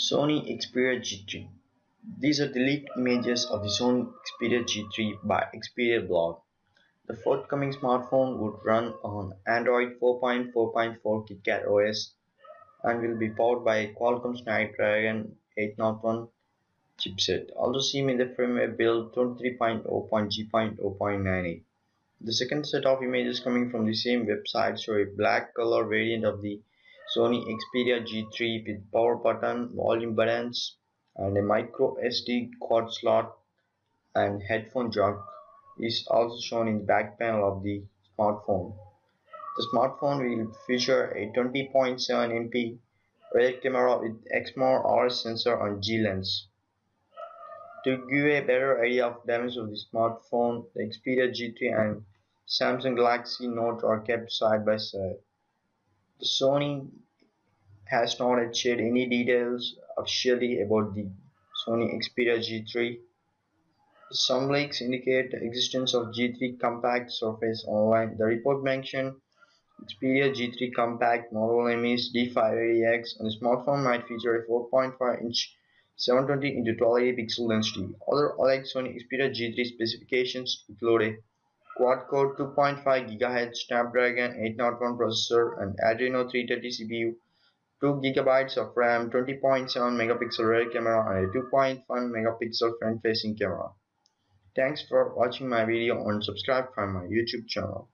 Sony Xperia Z3 These are leaked images of the Sony Xperia Z3 by Xperia blog. The forthcoming smartphone would run on Android 4.4.4 KitKat OS and will be powered by a Qualcomm Snapdragon 801 chipset, also seen in the firmware build 23.0.g.0.98. The second set of images coming from the same website show a black color variant of the Sony Xperia Z3 with power button, volume buttons, and a micro SD card slot and headphone jack is also shown in the back panel of the smartphone. The smartphone will feature a 20.7 MP rear camera with Exmor R sensor and G lens. To give a better idea of damage of the smartphone, the Xperia Z3 and Samsung Galaxy Note are kept side by side. The Sony has not shared any details officially about the Sony Xperia Z3. Some leaks indicate the existence of Z3 compact surface online. The report mentioned Xperia Z3 compact model name is D580X and the smartphone might feature a 4.5 inch 720 into 1280 pixel density. Other like Sony Xperia Z3 specifications include a quad-core 2.5 GHz Snapdragon 801 processor and Adreno 330 CPU, 2 GB of RAM, 20.7 megapixel rear camera and a 2.1 megapixel front-facing camera. Thanks for watching my video and subscribe for my YouTube channel.